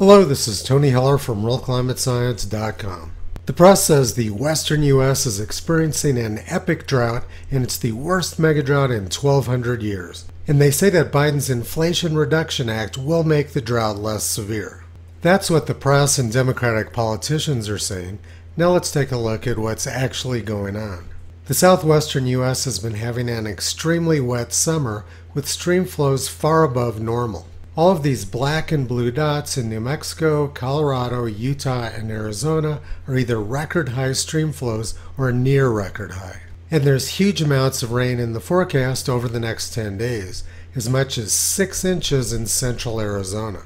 Hello, this is Tony Heller from RealClimateScience.com. The press says the western U.S. is experiencing an epic drought and it's the worst mega drought in 1,200 years. And they say that Biden's Inflation Reduction Act will make the drought less severe. That's what the press and Democratic politicians are saying. Now let's take a look at what's actually going on. The southwestern U.S. has been having an extremely wet summer with stream flows far above normal. All of these black and blue dots in New Mexico, Colorado, Utah, and Arizona are either record high stream flows or near record high. And there's huge amounts of rain in the forecast over the next 10 days, as much as 6 inches in central Arizona.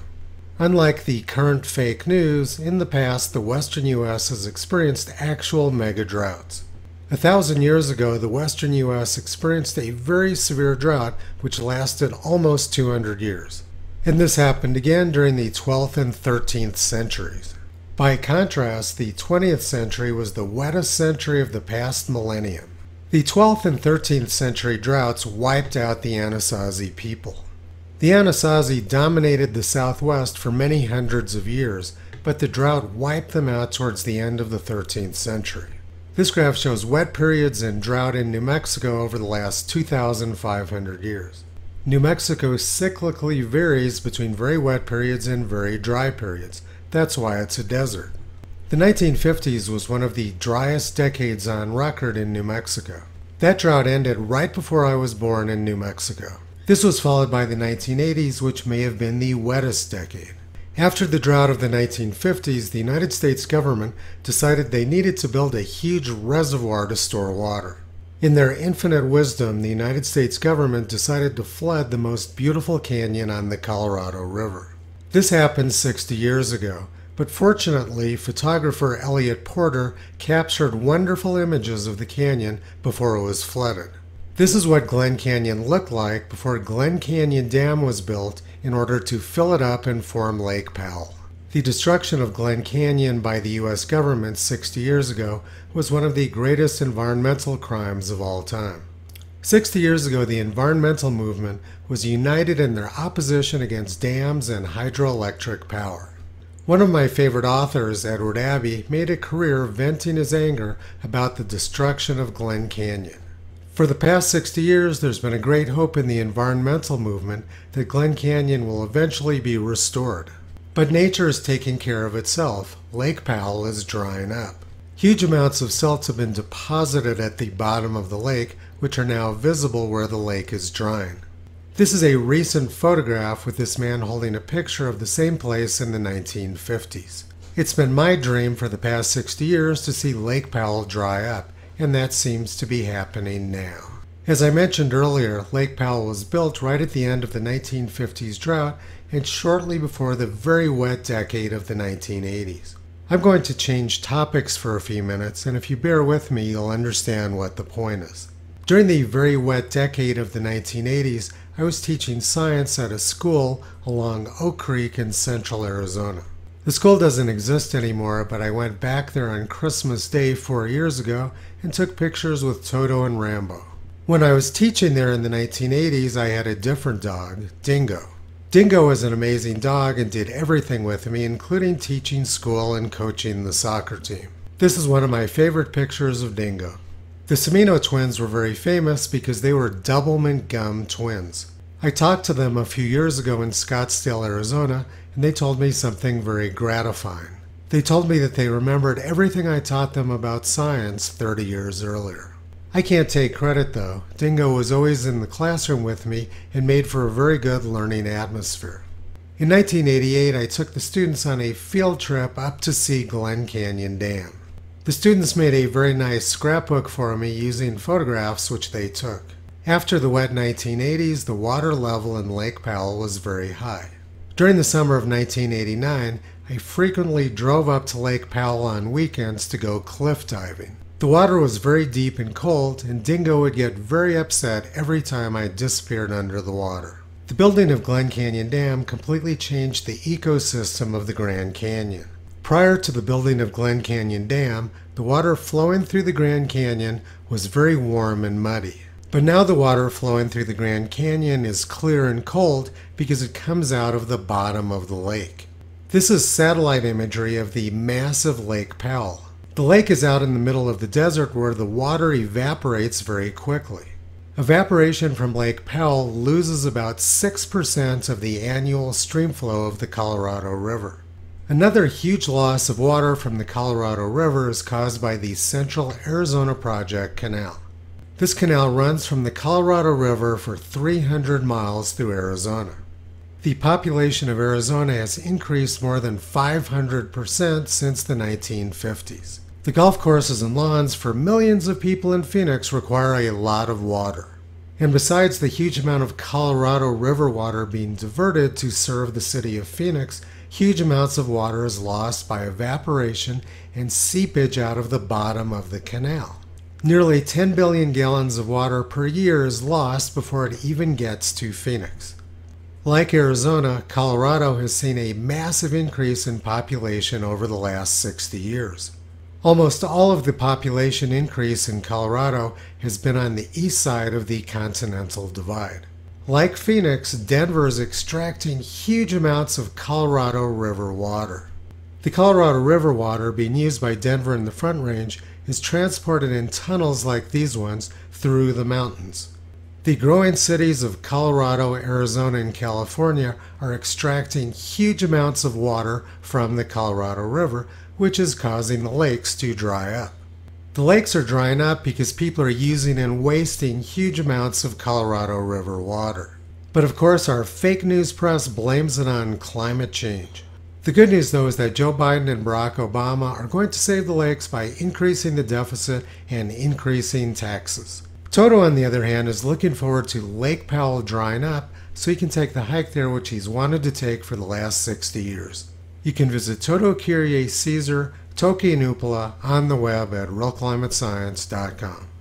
Unlike the current fake news, in the past the western U.S. has experienced actual mega droughts. A thousand years ago, the western U.S. experienced a very severe drought which lasted almost 200 years. And this happened again during the 12th and 13th centuries. By contrast, the 20th century was the wettest century of the past millennium. The 12th and 13th century droughts wiped out the Anasazi people. The Anasazi dominated the Southwest for many hundreds of years, but the drought wiped them out towards the end of the 13th century. This graph shows wet periods and drought in New Mexico over the last 2,500 years. New Mexico cyclically varies between very wet periods and very dry periods. That's why it's a desert. The 1950s was one of the driest decades on record in New Mexico. That drought ended right before I was born in New Mexico. This was followed by the 1980s, which may have been the wettest decade. After the drought of the 1950s, the United States government decided they needed to build a huge reservoir to store water. In their infinite wisdom, the United States government decided to flood the most beautiful canyon on the Colorado River. This happened 60 years ago, but fortunately, photographer Eliot Porter captured wonderful images of the canyon before it was flooded. This is what Glen Canyon looked like before Glen Canyon Dam was built in order to fill it up and form Lake Powell. The destruction of Glen Canyon by the U.S. government 60 years ago was one of the greatest environmental crimes of all time. 60 years ago, the environmental movement was united in their opposition against dams and hydroelectric power. One of my favorite authors, Edward Abbey, made a career venting his anger about the destruction of Glen Canyon. For the past 60 years, there's been a great hope in the environmental movement that Glen Canyon will eventually be restored. But nature is taking care of itself. Lake Powell is drying up. Huge amounts of salts have been deposited at the bottom of the lake, which are now visible where the lake is drying. This is a recent photograph with this man holding a picture of the same place in the 1950s. It's been my dream for the past 60 years to see Lake Powell dry up, and that seems to be happening now. As I mentioned earlier, Lake Powell was built right at the end of the 1950s drought and shortly before the very wet decade of the 1980s. I'm going to change topics for a few minutes, and if you bear with me, you'll understand what the point is. During the very wet decade of the 1980s, I was teaching science at a school along Oak Creek in central Arizona. The school doesn't exist anymore, but I went back there on Christmas Day four years ago and took pictures with Toto and Rambo. When I was teaching there in the 1980s, I had a different dog, Dingo. Dingo was an amazing dog and did everything with me, including teaching school and coaching the soccer team. This is one of my favorite pictures of Dingo. The Cimino twins were very famous because they were doublemint gum twins. I talked to them a few years ago in Scottsdale, Arizona, and they told me something very gratifying. They told me that they remembered everything I taught them about science 30 years earlier. I can't take credit though. Dingo was always in the classroom with me and made for a very good learning atmosphere. In 1988, I took the students on a field trip up to see Glen Canyon Dam. The students made a very nice scrapbook for me using photographs which they took. After the wet 1980s, the water level in Lake Powell was very high. During the summer of 1989, I frequently drove up to Lake Powell on weekends to go cliff diving. The water was very deep and cold, and Dingo would get very upset every time I disappeared under the water. The building of Glen Canyon Dam completely changed the ecosystem of the Grand Canyon. Prior to the building of Glen Canyon Dam, the water flowing through the Grand Canyon was very warm and muddy. But now the water flowing through the Grand Canyon is clear and cold because it comes out of the bottom of the lake. This is satellite imagery of the massive Lake Powell. The lake is out in the middle of the desert where the water evaporates very quickly. Evaporation from Lake Powell loses about 6% of the annual streamflow of the Colorado River. Another huge loss of water from the Colorado River is caused by the Central Arizona Project Canal. This canal runs from the Colorado River for 300 miles through Arizona. The population of Arizona has increased more than 500% since the 1950s. The golf courses and lawns for millions of people in Phoenix require a lot of water. And besides the huge amount of Colorado River water being diverted to serve the city of Phoenix, huge amounts of water is lost by evaporation and seepage out of the bottom of the canal. Nearly 10 billion gallons of water per year is lost before it even gets to Phoenix. Like Arizona, Colorado has seen a massive increase in population over the last 60 years. Almost all of the population increase in Colorado has been on the east side of the Continental Divide. Like Phoenix, Denver is extracting huge amounts of Colorado River water. The Colorado River water being used by Denver in the Front Range is transported in tunnels like these ones through the mountains. The growing cities of Colorado, Arizona, and California are extracting huge amounts of water from the Colorado River, which is causing the lakes to dry up. The lakes are drying up because people are using and wasting huge amounts of Colorado River water. But of course, our fake news press blames it on climate change. The good news, though, is that Joe Biden and Barack Obama are going to save the lakes by increasing the deficit and increasing taxes. Toto, on the other hand, is looking forward to Lake Powell drying up so he can take the hike there which he's wanted to take for the last 60 years. You can visit Toto Kyrie Caesar, Toki and Upala on the web at realclimatescience.com.